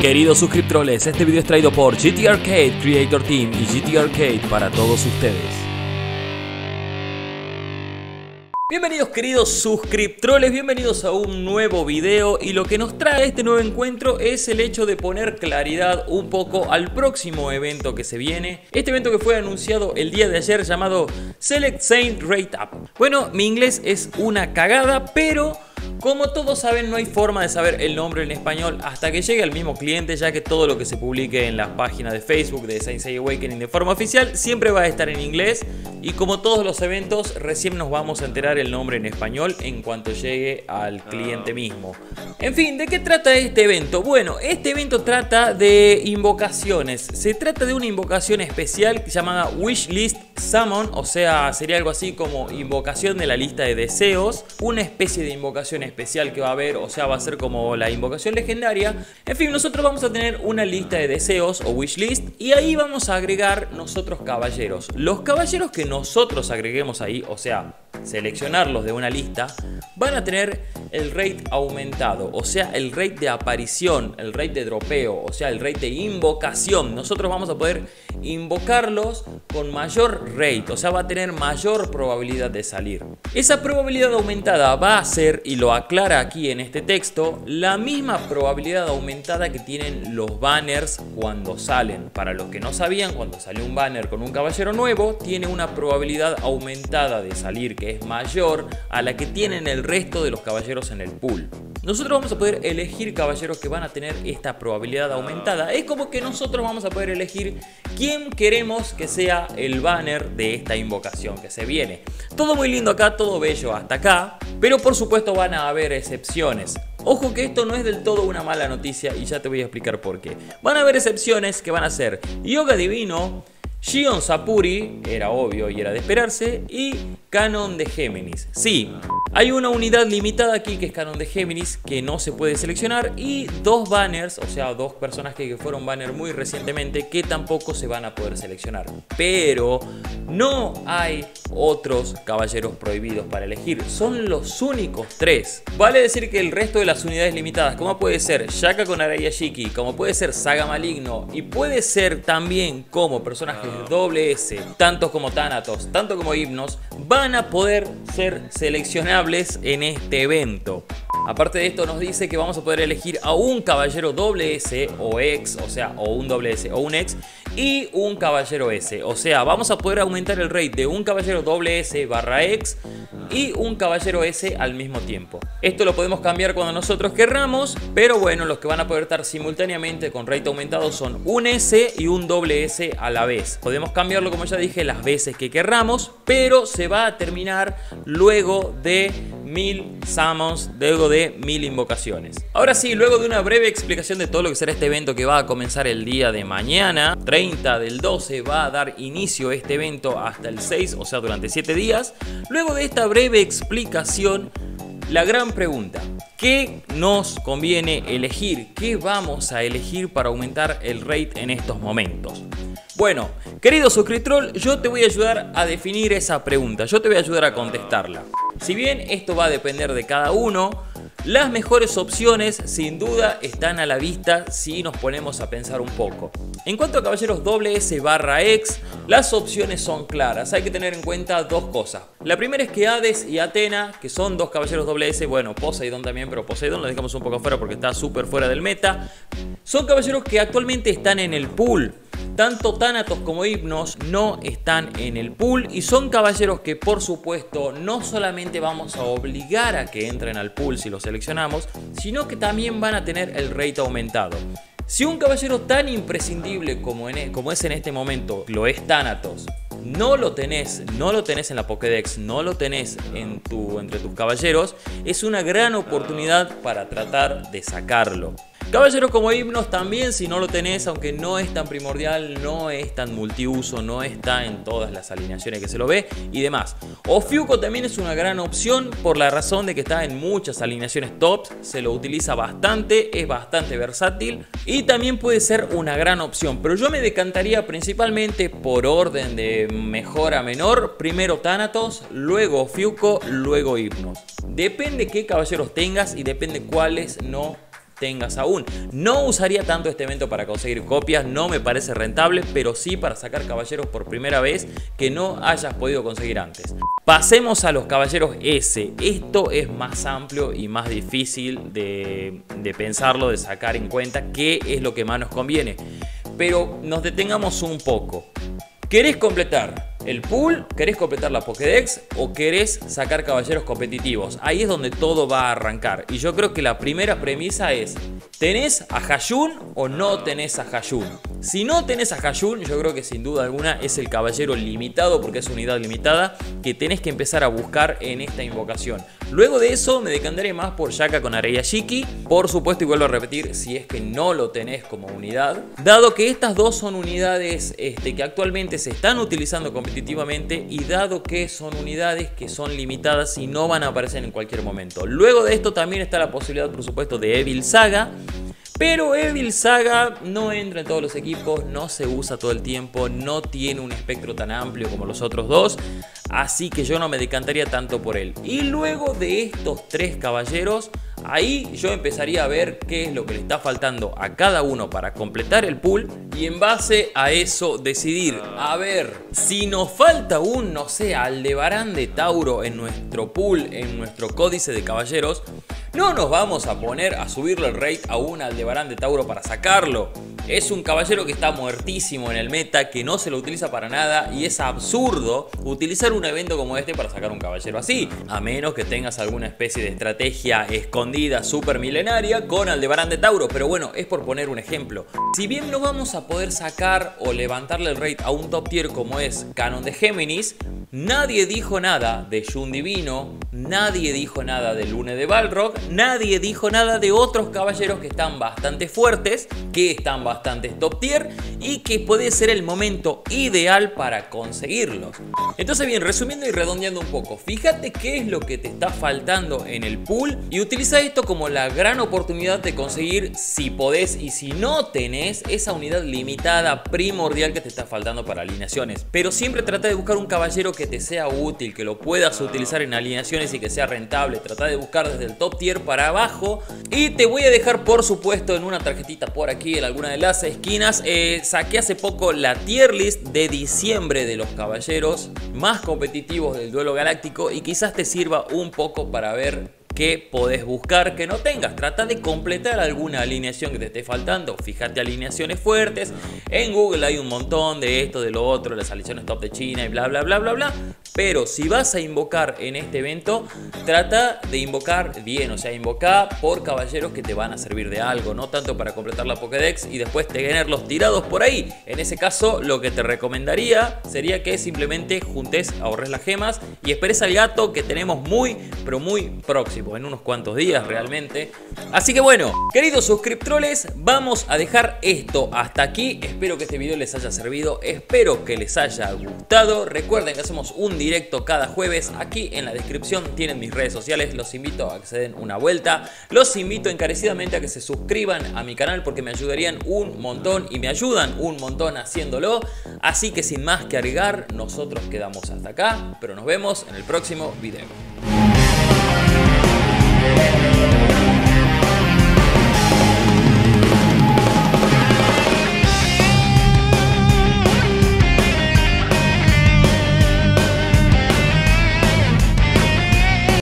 Queridos suscriptores, este video es traído por GT Arcade Creator Team y GT Arcade para todos ustedes. Bienvenidos queridos suscriptores, bienvenidos a un nuevo video y lo que nos trae este nuevo encuentro es el hecho de poner claridad un poco al próximo evento que se viene. Este evento que fue anunciado el día de ayer llamado Select Saint Rate Up. Bueno, mi inglés es una cagada, pero como todos saben, no hay forma de saber el nombre en español hasta que llegue al mismo cliente, ya que todo lo que se publique en las páginas de Facebook de Saint Awakening de forma oficial siempre va a estar en inglés. Y como todos los eventos, recién nos vamos a enterar el nombre en español en cuanto llegue al cliente mismo. En fin, ¿de qué trata este evento? Bueno, este evento trata de invocaciones. Se trata de una invocación especial llamada Wishlist Summon, o sea, sería algo así como invocación de la lista de deseos, una especie de invocación especial que va a haber, o sea, va a ser como la invocación legendaria. En fin, nosotros vamos a tener una lista de deseos o wishlist y ahí vamos a agregar nosotros caballeros. Los caballeros que nosotros agreguemos ahí, o sea, seleccionarlos de una lista, van a tener el rate aumentado, o sea, el rate de aparición, el rate de dropeo, o sea, el rate de invocación. Nosotros vamos a poder invocarlos con mayor rate, o sea, va a tener mayor probabilidad de salir. Esa probabilidad aumentada va a ser, y lo aclara aquí en este texto, la misma probabilidad aumentada que tienen los banners cuando salen. Para los que no sabían, cuando sale un banner con un caballero nuevo, tiene una probabilidad aumentada de salir que es mayor a la que tienen el resto de los caballeros en el pool. Nosotros vamos a poder elegir caballeros que van a tener esta probabilidad aumentada. Es como que nosotros vamos a poder elegir quién queremos que sea el banner de esta invocación que se viene. Todo muy lindo acá, todo bello hasta acá, pero por supuesto van a haber excepciones. Ojo que esto no es del todo una mala noticia y ya te voy a explicar por qué. Van a haber excepciones que van a ser Yoga Divino, Shion Sapuri, era obvio y era de esperarse, y Canon de Géminis. Sí, hay una unidad limitada aquí que es Canon de Géminis que no se puede seleccionar y dos banners, o sea, dos personajes que fueron banner muy recientemente que tampoco se van a poder seleccionar. Pero no hay otros caballeros prohibidos para elegir, son los únicos tres. Vale decir que el resto de las unidades limitadas, como puede ser Shaka con Araya Shiki, como puede ser Saga Maligno y puede ser también como personajes de doble S, tanto como Thanatos, tanto como Himnos, van a poder ser seleccionables en este evento. Aparte de esto nos dice que vamos a poder elegir a un caballero doble S o X, o sea, o un doble S o un X y un caballero S. O sea, vamos a poder aumentar el rate de un caballero doble S barra X y un caballero S al mismo tiempo. Esto lo podemos cambiar cuando nosotros querramos, pero bueno, los que van a poder estar simultáneamente con rate aumentado son un S y un doble S a la vez. Podemos cambiarlo, como ya dije, las veces que querramos, pero se va a terminar luego de mil summons, luego de mil invocaciones. Ahora sí, luego de una breve explicación de todo lo que será este evento que va a comenzar el día de mañana, 30 del 12 va a dar inicio este evento hasta el 6, o sea, durante 7 días. Luego de esta breve explicación, la gran pregunta, ¿qué nos conviene elegir? ¿Qué vamos a elegir para aumentar el rate en estos momentos? Bueno, querido suscriptor, yo te voy a ayudar a definir esa pregunta, yo te voy a ayudar a contestarla. Si bien esto va a depender de cada uno, las mejores opciones sin duda están a la vista si nos ponemos a pensar un poco. En cuanto a caballeros S barra X, las opciones son claras. Hay que tener en cuenta dos cosas. La primera es que Hades y Atena, que son dos caballeros S, bueno, Poseidon también, pero Poseidon lo dejamos un poco fuera porque está súper fuera del meta. Son caballeros que actualmente están en el pool. Tanto Thanatos como Hipnos no están en el pool y son caballeros que por supuesto no solamente vamos a obligar a que entren al pool si los seleccionamos, sino que también van a tener el rate aumentado. Si un caballero tan imprescindible como, e, es en este momento lo es Thanatos, no lo tenés, no lo tenés en la Pokédex, no lo tenés en tu, entre tus caballeros, es una gran oportunidad para tratar de sacarlo. Caballeros como himnos también, si no lo tenés, aunque no es tan primordial, no es tan multiuso, no está en todas las alineaciones que se lo ve y demás. Ofiuco también es una gran opción por la razón de que está en muchas alineaciones tops, se lo utiliza bastante, es bastante versátil y también puede ser una gran opción. Pero yo me decantaría principalmente por orden de mejor a menor, primero Thanatos, luego Ofiuco, luego Hipnos. Depende qué caballeros tengas y depende cuáles no tengas aún. No usaría tanto este evento para conseguir copias, no me parece rentable, pero sí para sacar caballeros por primera vez que no hayas podido conseguir antes. Pasemos a los caballeros S. Esto es más amplio y más difícil de, de pensarlo, de sacar en cuenta qué es lo que más nos conviene. Pero nos detengamos un poco. ¿Querés completar el pool, querés completar la Pokédex o querés sacar caballeros competitivos. Ahí es donde todo va a arrancar. Y yo creo que la primera premisa es, ¿tenés a Hayun o no tenés a Hayun? Si no tenés a Hayun, yo creo que sin duda alguna es el caballero limitado, porque es unidad limitada, que tenés que empezar a buscar en esta invocación. Luego de eso me decantaré más por Shaka con Areyashiki. Por supuesto, y vuelvo a repetir, si es que no lo tenés como unidad. Dado que estas dos son unidades este, que actualmente se están utilizando competitivamente, y dado que son unidades que son limitadas y no van a aparecer en cualquier momento. Luego de esto también está la posibilidad por supuesto de Evil Saga. Pero Evil Saga no entra en todos los equipos, no se usa todo el tiempo, no tiene un espectro tan amplio como los otros dos, así que yo no me decantaría tanto por él. Y luego de estos tres caballeros, Ahí yo empezaría a ver qué es lo que le está faltando a cada uno para completar el pool y en base a eso decidir, a ver, si nos falta un, no sé, Aldebarán de Tauro en nuestro pool, en nuestro códice de caballeros, no nos vamos a poner a subirle el rate a un Aldebarán de Tauro para sacarlo. Es un caballero que está muertísimo en el meta, que no se lo utiliza para nada y es absurdo utilizar un evento como este para sacar un caballero así, a menos que tengas alguna especie de estrategia escondida super milenaria con Aldebarán de Tauro, pero bueno, es por poner un ejemplo. Si bien no vamos a poder sacar o levantarle el rate a un top tier como es Canon de Géminis, Nadie dijo nada de Jun Divino, nadie dijo nada de Lune de Balrog, nadie dijo nada de otros caballeros que están bastante fuertes, que están bastante top tier y que puede ser el momento ideal para conseguirlos. Entonces bien, resumiendo y redondeando un poco, fíjate qué es lo que te está faltando en el pool y utiliza esto como la gran oportunidad de conseguir si podés y si no tenés esa unidad limitada primordial que te está faltando para alineaciones. Pero siempre trata de buscar un caballero que que te sea útil, que lo puedas utilizar en alineaciones y que sea rentable. Trata de buscar desde el top tier para abajo. Y te voy a dejar, por supuesto, en una tarjetita por aquí, en alguna de las esquinas. Eh, saqué hace poco la tier list de diciembre de los caballeros más competitivos del duelo galáctico y quizás te sirva un poco para ver que podés buscar que no tengas. Trata de completar alguna alineación que te esté faltando. Fíjate alineaciones fuertes. En Google hay un montón de esto, de lo otro, las alineaciones top de China y bla, bla, bla, bla, bla. Pero si vas a invocar en este evento, trata de invocar bien, o sea, invoca por caballeros que te van a servir de algo, no tanto para completar la Pokédex y después tenerlos tirados por ahí. En ese caso, lo que te recomendaría sería que simplemente juntes, ahorres las gemas y esperes al gato que tenemos muy, pero muy próximo en unos cuantos días realmente. Así que bueno, queridos suscriptores, vamos a dejar esto hasta aquí. Espero que este video les haya servido, espero que les haya gustado. Recuerden que hacemos un directo cada jueves. Aquí en la descripción tienen mis redes sociales. Los invito a que se den una vuelta. Los invito encarecidamente a que se suscriban a mi canal porque me ayudarían un montón y me ayudan un montón haciéndolo. Así que sin más que agregar, nosotros quedamos hasta acá, pero nos vemos en el próximo video.